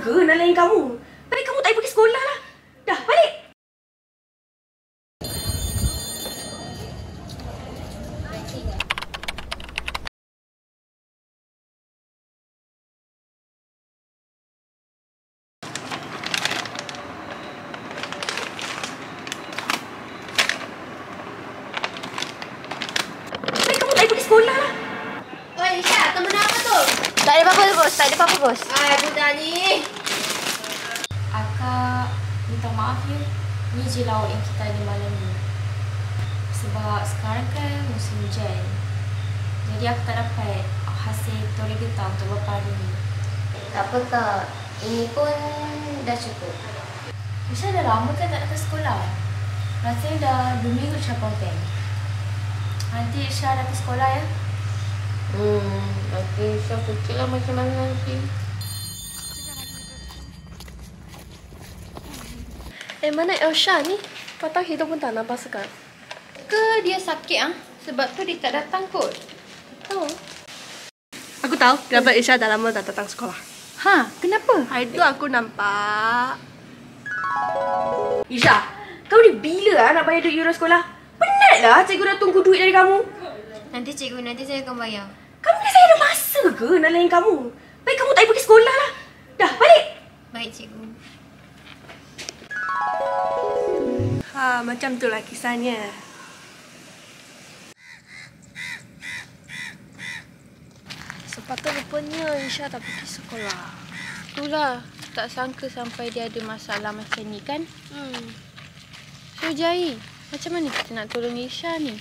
kamu. Balik kamu tak pergi sekolah lah. Dah, balik. Balik kamu tak payah pergi sekolah lah. Oi, Isha, temen apa tu? Tak ada apa-apa bos, tak ada apa-apa bos. Ai, budak ni. Maaf ya. Ni je lauk yang kita ada malam ni. Sebab sekarang kan musim hujan. Jadi aku tak dapat hasil tori getah untuk beberapa hari ni. Tak apa kak, ini pun dah cukup. Isha dah lama kan tak datang sekolah. Rasanya dah 2 minggu Isha konten. Nanti Isha datang sekolah ya. Hmm, tapi saya fikir lah macam mana nanti. Eh mana Elsha ni? Patang hidup pun tak nampak sekarang. Ke dia sakit ah? Sebab tu dia tak datang kot. Tahu? Aku tahu kenapa Isha dah lama tak datang sekolah. Ha, kenapa? Hari tu aku nampak. Isha, kau ni bila lah nak bayar duit yuran sekolah? Penatlah cikgu dah tunggu duit dari kamu. Nanti cikgu, nanti saya akan bayar. Kamu ni saya ada masa ke nak layan kamu? Baik kamu tak pergi sekolah lah. Dah, balik. Baik cikgu. Ha, macam tu lah kisahnya. Sepatutnya rupanya Isha tak pergi sekolah. Itulah, tak sangka sampai dia ada masalah macam ni kan? Hmm. So Jai, macam mana kita nak tolong Isha ni?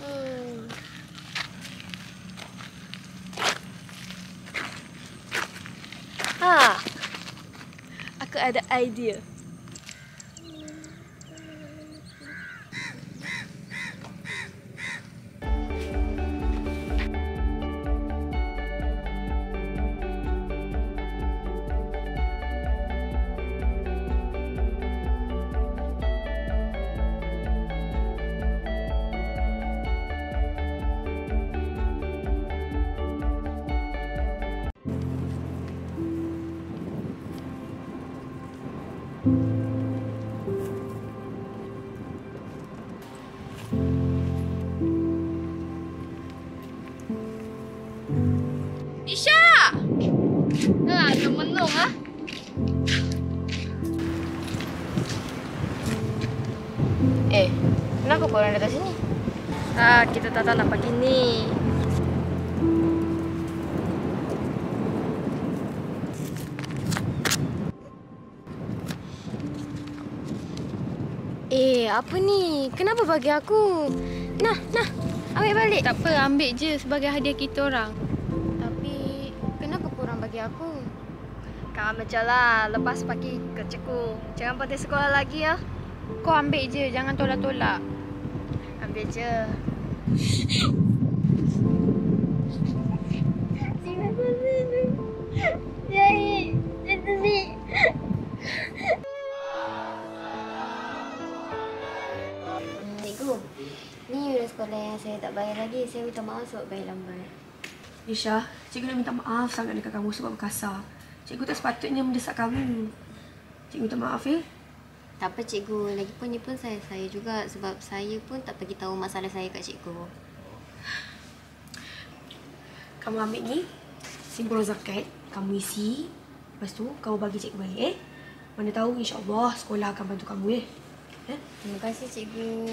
Hmm. Ha. Aku ada idea. Eh, kenapa korang datang sini? Ah, kita tak tahu nak pergi ni. Eh, apa ni? Kenapa bagi aku? Nah, nah. Ambil balik. Tak apa, ambil je sebagai hadiah kita orang. Tapi, kenapa korang bagi aku? Kau macam lah. Lepas pagi ke cikgu. Jangan berhenti sekolah lagi ya. Kau ambil je, jangan tolak-tolak. Ambil je. Cikgu, ni yuran sekolah yang saya tak bayar lagi. Saya minta maaf sebab bayar lambat. Isha, cikgu nak minta maaf sangat dekat kamu sebab berkasar. Cikgu tak sepatutnya mendesak kamu. Cikgu minta maaf ya. Tak apa cikgu, lagipun ni pun saya saya juga sebab saya pun tak bagi tahu masalah saya kat cikgu. Kamu ambil ni, simbol zakat. Kamu isi. Lepas tu, kamu bagi cikgu balik eh. Mana tahu insyaAllah sekolah akan bantu kamu eh. Eh? Terima kasih cikgu.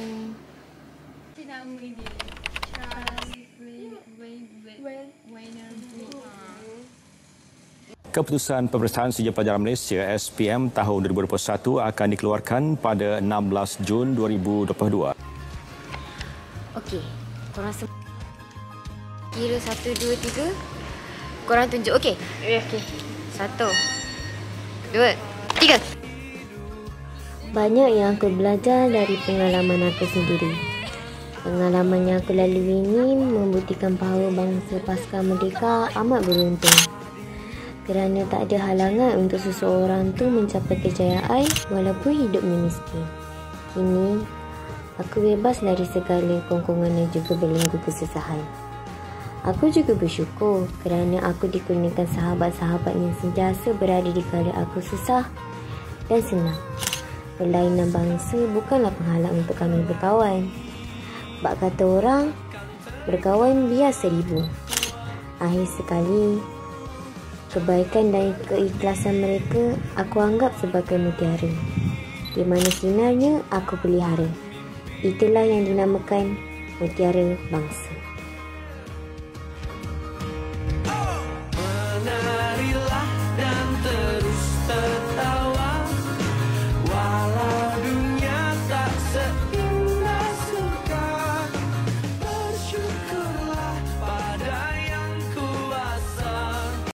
Keputusan Pemeriksaan Sijil Pelajaran Malaysia SPM tahun 2021 akan dikeluarkan pada 16 Jun 2022. Okey, korang semua kira satu, dua, tiga. Korang tunjuk, okey? Okey. Satu, dua, tiga. Banyak yang aku belajar dari pengalaman aku sendiri. Pengalaman yang aku lalui ini membuktikan bahawa bangsa pasca merdeka amat beruntung. Kerana tak ada halangan untuk seseorang tu mencapai kejayaan walaupun hidupnya miskin. Kini, aku bebas dari segala kongkongan dan juga belenggu kesusahan. Aku juga bersyukur kerana aku dikurniakan sahabat-sahabat yang sentiasa berada di kala aku susah dan senang. Perlainan bangsa bukanlah penghalang untuk kami berkawan. Bak kata orang, berkawan biar seribu. Akhir sekali, kebaikan dan keikhlasan mereka aku anggap sebagai mutiara. Di mana sinarnya aku pelihara. Itulah yang dinamakan mutiara bangsa.